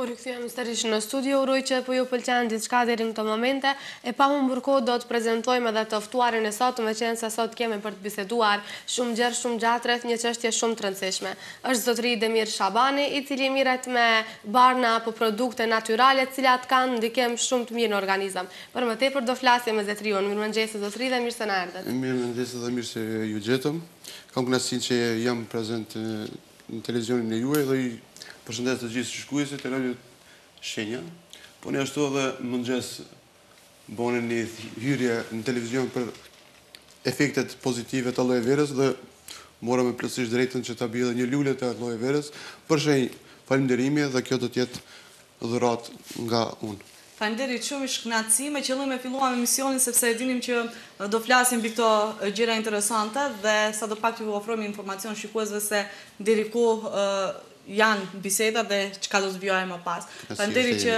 U rikthyem sërish në studio, uroj që po ju pëlqen gjithçka deri në këto momente, e pa humbur kohë do të prezentojmë edhe të ftuarin e sotëm, meqenëse sot kemi për të biseduar shumë gjerë, shumë gjatë rreth një çështje shumë të rëndësishme. është zotëri Demir Shabani, i cili mirret me barna apo produkte naturale, cilat kanë ndikim shumë të mirë në organizëm. Për më tepër do flasim me zotëriun. Mirëmëngjesi zotri dhe mirë se na erdhët. Mirëmëngjesi dhe mirë se ju gjeta. Kam kënaqësinë që jam prezent në televizionin e juaj dhe i përshëndes të gjithë shikuesit e Radio Shenja. Po njashtu edhe në mëngjes bëmë një hyrje në televizion për efektet pozitive të aloe verës dhe mora me plotësisht të drejtë që ta bje dhe një lule të aloe verës për shenjë falimderimi dhe kjo do të jetë dhuratë nga unë. Faleminderit shumë, ish kënaqësi. Me qëllim e filluam emisionin sepse e dinim që do flasim mbi këto gjëra interesante dhe sadopak t'ju ofrojmë informacion shikuesve se deri ku janë bisedat dhe çka do të vijojë më pas. Faleminderit që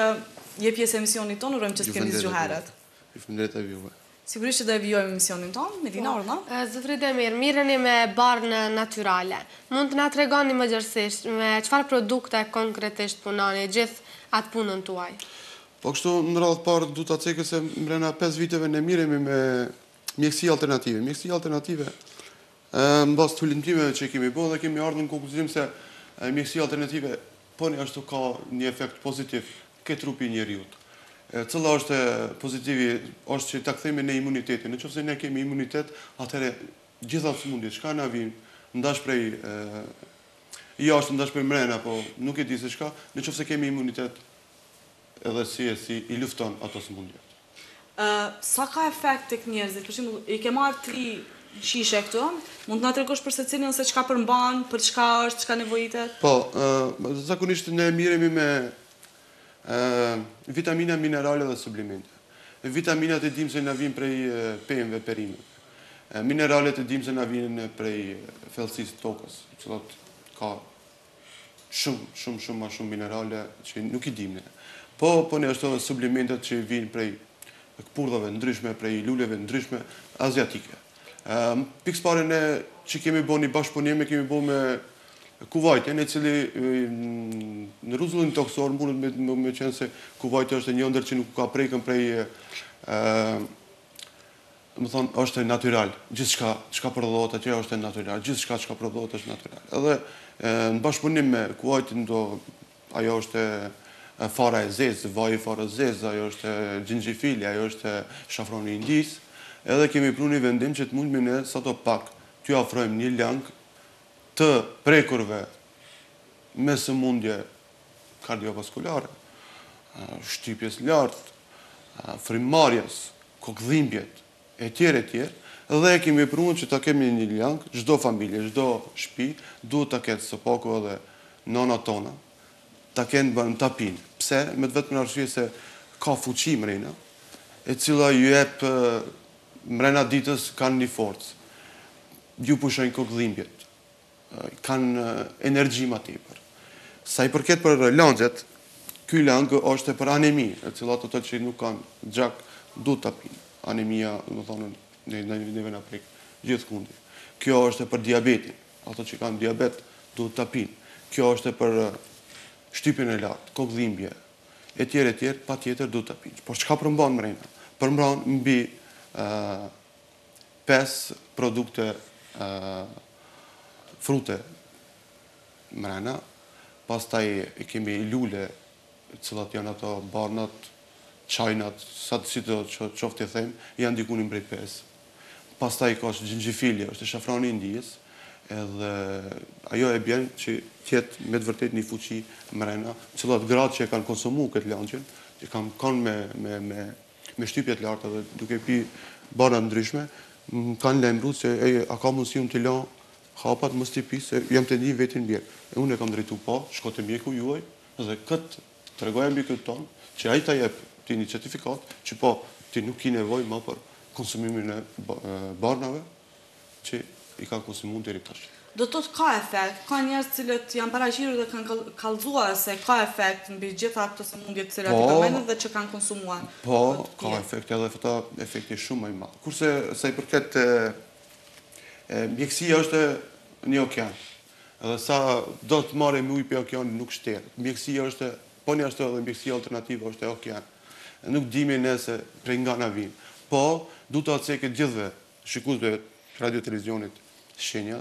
je pjesë e emisionit tonë, urojmë që s'të kemi zgjuar herët. Ju faleminderit edhe juve. Sigurisht që do e vijojmë emisionin tonë, Medina Orna. Zotri Demir, mirreni me barna natyrale. Mund të na tregoni më gjerësisht me çfarë produkte konkretisht punoni gjithë atë punën tuaj? Po kështu në radhë të parë du ta cekë se mbrenda pesë viteve ne mirremi me mjekësi alternative. Mjekësi alternative mbas hulumtimeve që kemi bo dhe kemi ardhur në konkluzim se mjekësia alternative Po njashtu ka një efekt pozitiv ke trupi i njeriut. Cila është pozitivi, është që ta kthejmë ne imunitetin. Në qoftë se ne kemi imunitet, atëherë gjitha ato sëmundjet, çka na vinë, ndash prej jashtë, ndash prej mrenda, po nuk e di se çka, në qoftë se kemi imunitet, edhe si e si i lufton ato sëmundjet. Sa ka efekt tek njerëzit? Për shembull, i ke marrë tri shishe këtu, mund të na tregosh për secilin ose çka përmban, për çka është, çka nevojitet? Po, zakonisht ne mirremi me vitamina, minerale dhe sublimente. Vitaminat e dimë se na vijnë prej pemëve, perimeve. Mineralet e dimë se na vijnë prej thellësisë të tokës, që thotë ka Shumë, shumë, shumë ma shumë minerale që nuk i dimë ne. Po, po njashtu edhe sublimentet që vijnë prej këpurdhave të ndryshme, prej luleve të ndryshme, aziatike. Ehm, pikësëpari ne që kemi bo një bashkëpunim, e kemi bo me Kuvajtin, i cili në rruzullin toksor, munet me, me, meqenëse Kuvajt është një ndër që nuk ka prekje prej ehm, Domethënë është natyral, gjithçka çka prodhohet atje është natyral, gjithçka çka prodhohet është natyral. Edhe në bashkëpunim me Kuajtin do ajo është fara e zezë, vaji fara e zezë, ajo është xhinxhifili, ajo është shafroni i Indisë. Edhe kemi pru një vendim që të mundmi ne sado pak t'ju afrojmë një lang të prekurve me sëmundje kardiovaskulare, shtypjes lartë, frymëmarrjes, kokëdhimbjet, e tjere, e tjere, dhe e kemi pru që ta kemi një lang, çdo familje, çdo shpi duhet ta ketë së paku edhe nana tona, ta kenë bën ta pinë. Pse? Me të vetmën arsye se ka fuqi mrena, e cila ju jep mrena ditës kanë një forcë. Ju pushojnë kokëdhimbjet. kanë energji ma tepër. Sa i përket për langjet, ky lang është për anemi, e cilat ato që nuk kanë gjak, duhet ta pinë. Anemia, domethënë neve na prek gjithkundi. Kjo është për diabetin, ato që kanë diabet, duhet ta pinë. Kjo është për shtypjen e lartë, kokëdhimbje, e tjerë e tjerë, patjetër duhet ta pinë. Por çka përmban mrena? Përmban mbi pesë produkte frute mrena, pastaj i kemi lule, të cilat janë ato barnat, çajnat, sado sidoqoftë e themi, janë dikun mbi pesë. Pastaj ka është xhinxhifili, është shafrani i Indisë, edhe ajo e bjen që të jetë me të vërtetë një fuqi mrena, të cilat gratë që e kanë konsumu këtë langjen, që kanë kanë me me shtypje të larta dhe duke pi barna të ndryshme, më kanë lajmëru se e a ka mundësi unë t'i la hapat mos t'i pi se jam te ndi vetin mirë. E unë e kam drejtu po, shko te mjeku juaj dhe kët tregoja mjekut tond që ai ta jep ti një certifikatë që po ti nuk ki nevojë ma për konsumimin e barnave. që i kanë konsumuar deri tash. Do të thotë ka efekt, ka njerëz të cilët janë paraqitur dhe kanë kallëzuar se ka efekt mbi gjitha ato sëmundje të cilat i kanë po. përmendur dhe që kanë konsumuar. Po, ka efekt edhe këta efekti shumë më i madh. Kurse sa i përket e, mjekësia është një okean. Edhe sado të marrim ujë prej okeanit nuk shteret. Mjekësia është po njashtu edhe mjekësia alternative është okean. Nuk dimi nëse prej nga na vijnë. Po, du t'u them këtë gjithve, Shikuesve të Radio Televizionit Shenja,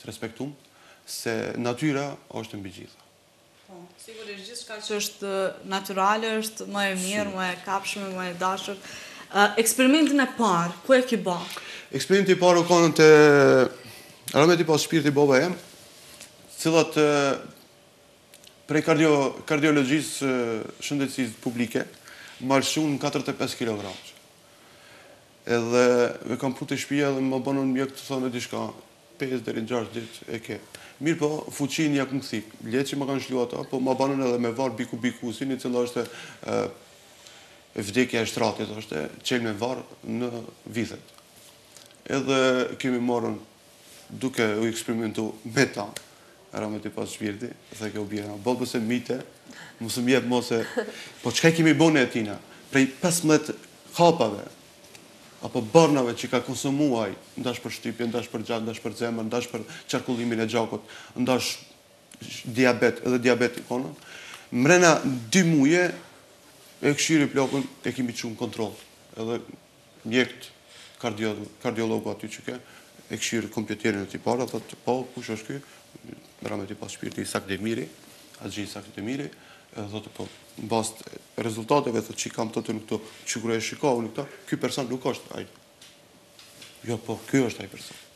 të respektum, se natyra është mbi gjitha. Po, sigurisht, gjithçka që është naturale është më e mirë, më e kapshme, më e dashër. Eksperimentin e parë, ku e ki ba? Eksperimentin e parë u kon në të rahmet i pastë shpirti baba e cila prej kardiologjisë shëndetësisë publike, ma lshun në 45 kg. Edhe e kam pru te shpija dhe ma banën mjekët thonë diçka pesë deri në gjashtë dit e ke mirpo fuqinë ja kam kthy le që ma kanë shlu ata po ma banën edhe me varrë dekubitusin e cila është vdekja e shtratit është çelë me varrë në vithet edhe kemi marrën duke u eksperimentu me ta, e rahmet i pastë shpirti, dhe kjo bjera, bo përse mite, më së mjep mo se, po çka kemi bo në etina, prej 15 hapave, apo barnave që ka konsumu ai, ndash për shtypje, ndash për gjak, ndash për zemër, ndash për qarkullimin e gjakut, ndash diabet, edhe diabet i konon, mrena dy muje, e kqyri plakun, e kemi çu në kontroll, edhe mjekët kardio kardiologu aty që ke e kqyri kompjuterin e tij para, thot, po, kush është ky? Rahmet i pastë shpirti Isak Demiri, Haxhi Isak Demiri, edhe thot, po, në bazë të rezultateve, thot, që i kam të të këtu, që kur e shikoj unë këta, ky person nuk është ai. Jo, po, ky është ai person.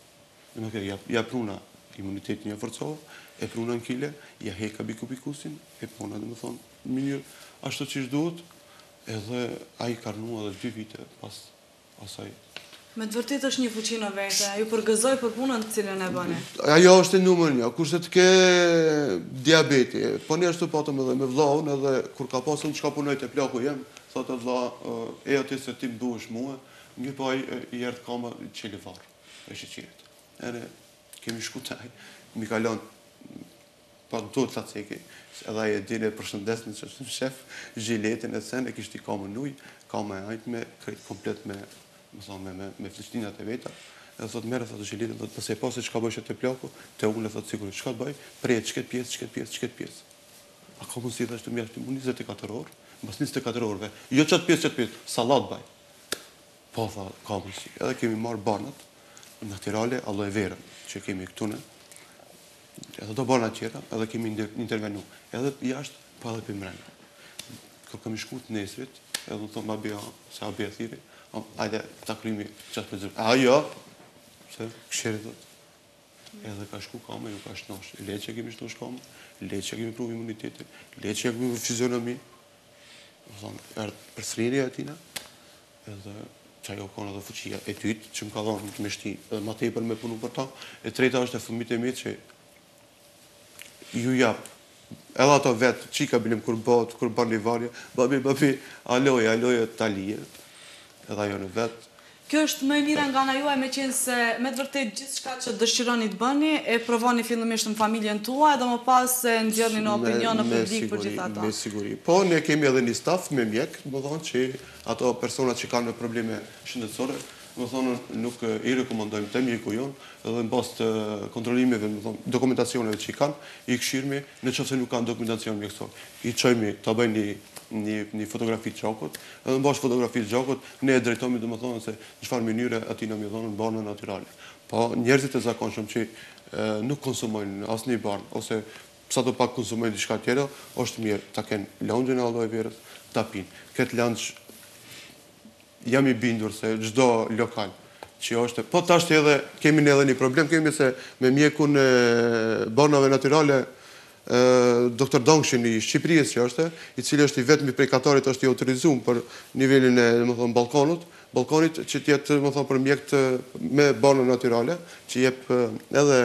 Në me kërë, ja, ja pruna imunitetin ja forcova, e pruna në kile, ja heka dekubitusin, e bona, domethonë, në mënyrë, ashtu qysh duhet, Edhe ai ka rrnu edhe dy vite pas asaj. Me të vërtetë është një fuqi në vete, ju përgëzoj për punën të cilën e bëni. Ajo është e numër një, kurse tek diabeti, po njashtu patëm edhe me vlaun edhe kur ka pa se un çka punoj te plaku jem, thot e vla, e a di se ti më duhesh mu, një po aj i erdh kama çeli varrë e sheqerit. Edhe kemi shku te ai, mi kalon, Po duhet ta ceki, se edhe ai e din e përshëndes në çështë na shef, zhiletin e sen e kishte kamën në ujë, kamë e ajtë me krejt komplet me, me thonë, me, me, me flliqtinat e veta, edhe thot merre, thot zhiletin, thot se e pashë çka bojshe te plaku, të unë, thot sigurisht, çka të bëj, prej çket pjesë, çket pjesë, çket pjesë. A ka mundësi thash të mjaftë më 24 orë, mbas 24 orëve, jo çat pjesë, çat pjesë, sallat bëj. Po, tha ka mundësi, edhe kemi marrë barnat natyrale aloe vera që kemi këtu ne, edhe do barna tjera, edhe kemi intervenu, edhe jashtë, pa po edhe përmrena. Kur kemi shku të nesrit, edhe do thonë, ma bëja, se a bëja thiri, ajde, ta krymi, qatë për zërë. A, jo, se, kqyre, dhe, edhe ka shku kama, ju ka shnosh, le që kemi shnosh kamën, le që kemi pru imunitetin, le që kemi fizionomi, domethonë, për sriri e atina, Edhe qajo u kan edhe fuqia e dytë, që më ka dhënë me shti edhe ma tepër me punu për ta. E treta është e fëmit e mi që ju jap edhe ato vetë çika bilem kur bëtë, kur bën një varrë e, babi, babi, aloje, aloje, talije, edhe ajo në vetë. Kjo është më e mira nga ana juaj meqenëse me të vërtetë gjithçka që dëshironi të bëni e provoni fillimisht në familjen tuaj dhe më pas e nxjerrni në opinion në publik për gjithë ata. Me siguri, me siguri. Po ne kemi edhe një staf me mjekë, domethanë që Ato personat që kanë probleme shëndetësore, domethënë i rekomandojmë te mjeku jonë dhe në bazë të kontrollimeve, domethënë, dokumentacioneve që i kanë, i këshillojmi, në qoftë se nuk kanë dokumentacion mjekësor. I çojmi të bëjnë një, një, një fotografi të gjakut, edhe në bazë fotografisë të gjakut, ne e drejtojmi domethënë se në çfarë mënyre atij domethënë me barna natyrale. Po njerëzit e zakonshëm që e, nuk konsumojnë asnjë barnë, ose sado pak konsumojnë diçka tjetër, është mirë ta kenë lëngun e aloe verës, ta pinë. Këtë lëng jam i bindur se çdo lokal që është, po tash edhe kemi ne edhe një problem, kemi se me mjekun e barnave natyrale, doktor Dongshin i Shqipërisë që është, i cili është i vetëmi prej Katarit është i autorizum për nivelin e domethënë, Ballkanit, Ballkanit që të jetë domethënë, për mjekët me barna natyrale, që jep edhe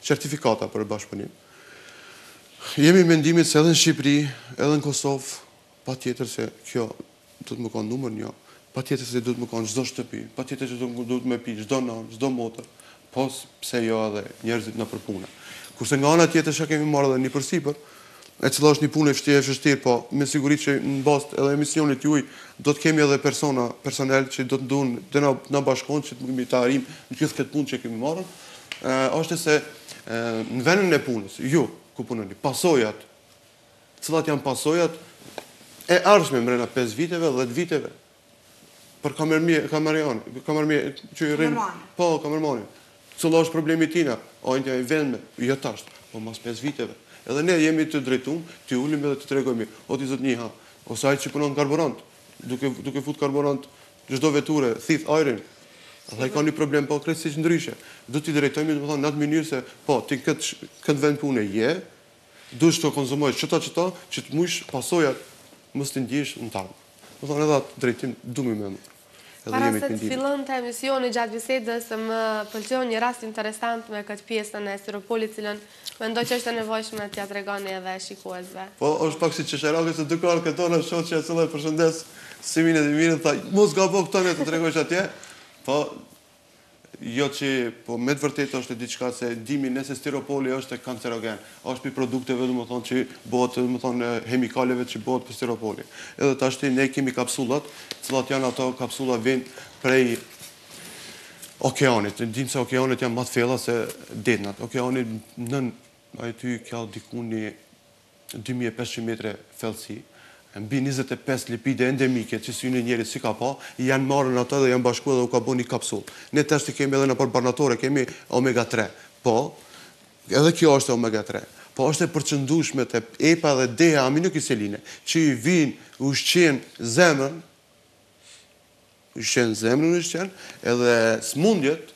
Certifikata për bashkëpunim. Jemi mendimit se edhe në Shqipëri, edhe në Kosovë, patjetër se kjo duhet me konë numër një, patjetër se duhet me konë çdo shtëpi, patjetër se duhet me pi çdo nënë, çdo motër, pos pse jo edhe njerëzit nëpër puna. Kurse nga ana tjetër çka kemi marrë edhe një përsipër, e cila është një punë e vështirë, e vështirë, po me siguri që në bazë edhe emisionit tuj do të kemi edhe persona, personel që do të duan të na na bashkohen që të mujmi të arrijmë në gjithë këtë punë që kemi marrë. Ë është se ë në vendin e punës, ju ku punoni, pasojat, cilat janë pasojat e ardhshme mbrena 5 viteve, 10 viteve, Për kamermje, kamerjan, kamermje, që i rrinë... Kamermani. Po, kamermani. Cili është problemi i tina, o një i vendme, jo tasht, po mbas 5 viteve. Edhe ne jemi të drejtum, të ulemi edhe të tregojmi, atij zotnisë, ose ajo që punon karburant, duke, duke fut karburant, çdo veture, thith ajrin, Dhe ka një problem po krejtësisht ndryshe. Do t'i drejtojmë, domethënë, në atë mënyrë se, po, ti këtë, këtë vend pune je, duhesh të konsumojsh qëta qëta, që të mujsh pasojat mos t'i ndjesh në t'ardhmen. Domethënë edhe atë drejtim dumi me marrë. Para se të fillonte emisioni gjatë bisedës, më pëlqeu një rast interesant me këtë pjesën e stiropolit, të cilën mendoj që është e nevojshme t'ia tregoni edhe shikuesve. Po, është pak si qesharake e dëkar këtë orë, është të cilën e përshëndes, si minë e dhe mirën, tha, mos gabo këta ta tregojsh atje, po, Jo që, po me të vërtet është diçka se dimi ne se stiropoli është kancerogen. është prej produkteve, domethënë, që bëhet, domethënë, hemikaleve që bëhet për stiropoli. Edhe tash ne kemi kapsulat, të cilat janë ato kapsulat vijnë prej okeanit. Ne dimë se okeanet janë ma të thella se detnat. Okeanit nën, aty ka dikun dy mijë e pesëqind metre thellësi, mbi njëzet e pesë lipide endemike që syni i njerit s'i ka pa, janë marrë në ato dhe janë bashkua dhe u ka bo një kapsul. Ne tashti kemi edhe nëpër barnatore, kemi omega tre. Po, edhe kjo është omega tre. Po është e përqëndrushme te EPA dhe DHA aminokiseline, që i vinë ushqen zemrën, Ushqen zemrën e ushqen edhe smundjet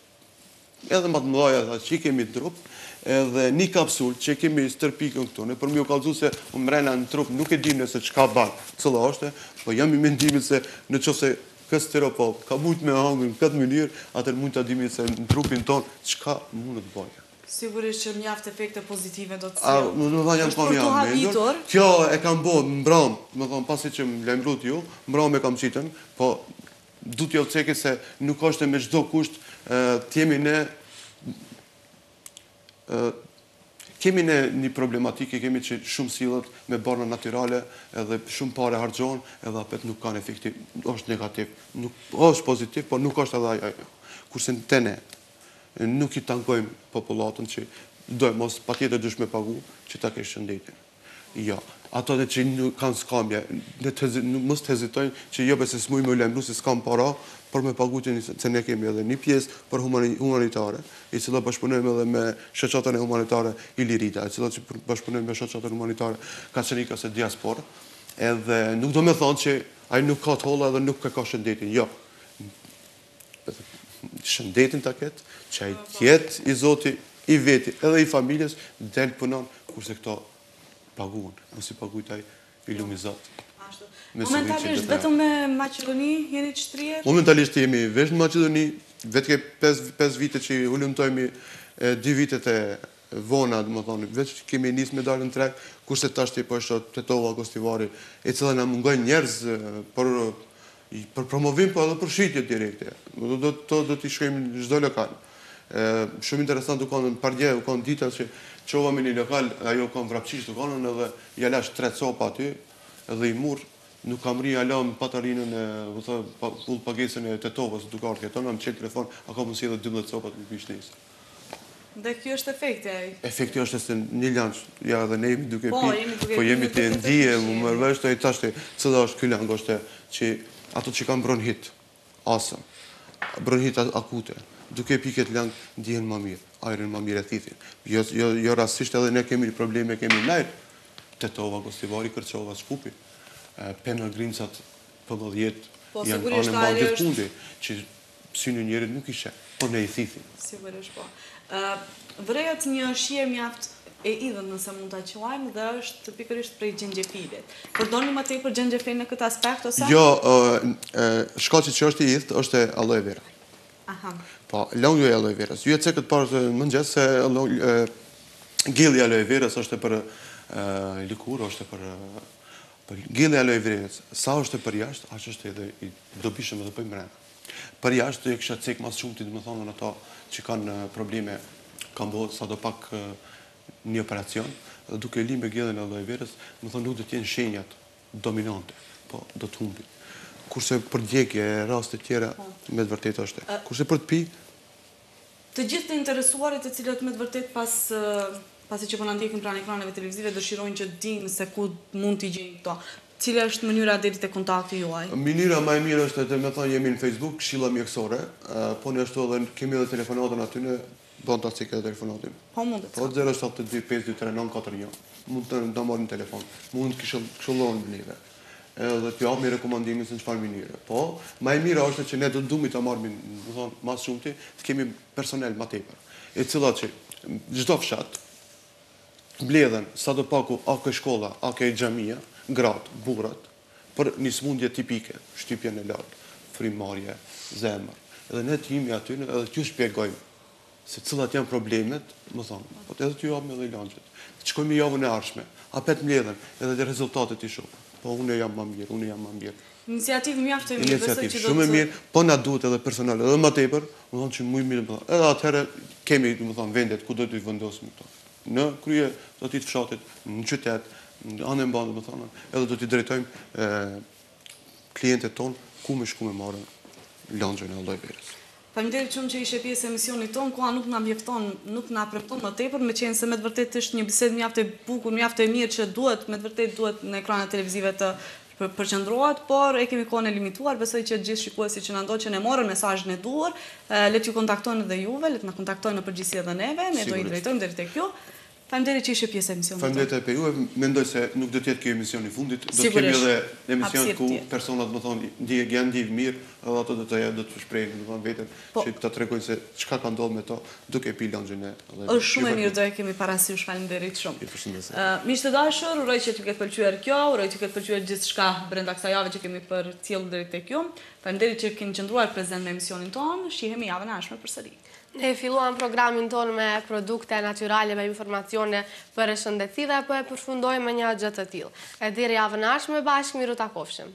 edhe ma të mëdhaja që i kemi në trup edhe një kapsul që e kemi stërpik këtu për me u kallzu se mrena në trup nuk e dim ne se çka ban cila është po jam i mendimit se në qoftë se kët stiropor ka mujt me hangër në këtë mënyrë atër mund ta dimi se në trupin tonë çka mund të boje Sigurisht që mjaft efekte pozitive do të sjellë. A, domethonë ja kam, jam mendur. Kjo e kam bo mbramë, domethonë pasi që më lajmërut ju, mbramë e kam qit, po du të ceki se nuk është me çdo kusht t'jemi ne kemi ne një problematikë, kemi që shumë sillet me barna naturale edhe shumë pare harxhohen edhe apet nuk kanë efekti, është negativ, nuk është pozitiv, po nuk është edhe ajo. Kurse ne te ne, nuk i tankojmë popullatën që domos patjetër dush me pagu që ta keshë shëndetin. Jo, ato dhe që nuk kanë, skamje, mos të hezitojnë që jo besa s'muj me u lajmru se s'kam para, për me pagu tinë, që ne kemi edhe një pjesë për humanitare, i cila bashkëpunojmë edhe me shoqatën humanitare Ilirida, i cila që bashkëpunojmë me shoqatën humanitare ka që ni kah diaspora, edhe nuk do me thonë që ai nuk ka të holla edhe nuk ka shëndetin, jo. shëndetin ta ketë, që ai të jetë i zoti i veti, edhe i familjes, dhe punon, kurse këto paguan, mos i paguan, i lumi Zot. Momentalisht vetëm në Maqedoni jeni të shtrirë? Momentalisht jemi veç në Maqedoni, veç qe 5 vite që i hulumtojmë 2 vitet e vona, domethonë, veç kemi nis me dalë në treg, kurse tashti po është Tetova, Gostivari, e cila na mungojnë njerëz, por Për promovim po edhe për shitje direkte. Do do do do t'i shkojmë në çdo lokal. Ë shumë interesant u kanë pardje u kanë dita që çovam në një lokal, ajo u kanë Vrapçisht u kanë edhe ia lash tre copa aty dhe i murr nuk kam mrri ala në patarinën e udhës, pa, pull, pagesën e Tetovës duke ardhur këtu, më çel telefon, a ka mundësi edhe 12 copa të m'i bish nesër. Ndaj kjo është efekti ai. Efekti është se një lang, ja edhe ne jemi duke po, pi, po jemi të ndije, ma mirë veç tashti, ç'do është kjo lang, është që ato që kanë bronhit, asmë, bronhit akute, duke pi këtë lang, ndihen ma mirë, ajrin ma mirë e thithin. Jo, jo, jo rastisht edhe ne kemi probleme, kemi n'ajër, Tetova, Gostivari, Kërçova, Shkupi, pe na grimcat, PM dhjet, po, janë anembanë gjithkundi, që Sy ne njerëzit nuk i shohim, po ne i thithim. Sigurisht po. Vërehet një shije mjaft e idhët nëse mund ta quajmë dhe është pikërisht prej xhenxhefilit. Përdorni më tej xhenxhefil në këtë aspekt ose? Jo, çka që është i idhët është aloe vera. Aha. Po, lëngu i aloe verës. Ju e cekët pak në mëngjes se xheli aloe vera është për lëkurë, është për Xheli i aloe verës, sa është për jashtë, aq është edhe i dobishëm edhe për mbrenda. Për jashtë do e kisha cek ma së shumti domethënë në ato që kanë probleme kanë bërë sadopak një operacion dhe duke li me xhelin e aloe verës, domethënë nuk do të jenë shenjat dominante, po do të humbin. Kurse për djegje e raste tjera, me të vërtetë është. Kurse për të pi, Të gjithë të interesuarit të cilët me të vërtetë pas pasi që po na ndjekin pranë ekraneve televizive dëshirojnë që të dinë se ku mund t'i gjejnë këto. Cila është mënyra deri te kontakti juaj? Mënyra më e mirë është domethënë jemi në Facebook, Këshilla Mjekësore, po ne ashtu edhe kemi edhe telefonatën aty në don ta cek edhe telefonin. Po mund të. Po 072 523 941. Mund të na marrin në telefon. Mund të këshillohen me neve. edhe t'i japmi rekomandimin se çfarë mënyre. Po, ma e mira është që ne do të dumi ta marrmi, domethënë, ma së shumti, të kemi personel ma tepër. E cila që, çdo fshat, mbledhen, sadopak, a ke shkolla, a ke xhamia, gratë, burrat, për një smundje tipike, shtypjen e lartë, frymarrje, zemër. Edhe ne të jemi aty, edhe t'ju shpjegojmë, se cilat janë problemet, domethënë, po edhe t'ju japim edhe ilaçet. Të shkojmë javën e ardhme, apet mbledhen, edhe dhe rezultatet i shohim. Po, unë jam ma mirë, unë jam ma mirë. Iniciativë mjaft e mirë, besoj që do të... Iniciativë shumë e mirë, po na duhet edhe personel, edhe ma tepër, domethënë që mujë mirë, domethënë, edhe atëherë kemi, domethënë, vendet, ku do t'i vendosim, domethënë. Në krye, do të jetë fshati, në qytet, anembanë, domethënë, edhe do t'i drejtojmë klientët tonë, ku me shku me marrë lëngun e aloe verës. Faleminderit shumë që ishe pjesë e emisionit tonë. Koha nuk na mjefton, nuk na premton më tepër, meqenëse me të vërtetë është një bisedë mjaft e bukur, mjaft e mirë që duhet, me të vërtetë duhet në ekranet televizive të përqendrohet, por e kemi kohën e limituar, besoj që të gjithë shikuesit që na ndoqën e morën mesazhin e duhur, le t'ju kontaktojnë edhe juve, le të na kontaktojnë në përgjithësi edhe neve, ne do i drejtojmë deri tek ju. Faleminderit që ishe pjesë e emisionit tonë. Faleminderit edhe për juve. Mendoj se nuk do të jetë ky emision i fundit. Do të kemi edhe emisione ku personat, domethënë, ndi, janë ndi mirë, edhe ato do të do të shprehin, domethënë, veten, që ta tregojnë se çka ka ndodhur me to, duke pi lëngun e aloe verës. Ide shumë e mirë, do e kemi parasysh. Faleminderit shumë. Ju përshëndes. Miq të dashur, uroj që t'ju ketë pëlqyer kjo, uroj t'ju ketë pëlqyer gjithçka brenda kësaj jave që kemi përcjellë deri tek ju. Faleminderit që keni qëndruar prezent në emisionin tonë. Shihemi javën e ardhshme përsëri. Ne e filluam programin tonë me produkte natyrale, me informacione për shëndetësi dhe po e përfundojmë me një gjë të tillë. E deri javën e ardhshme bashkë, mirutakofshim.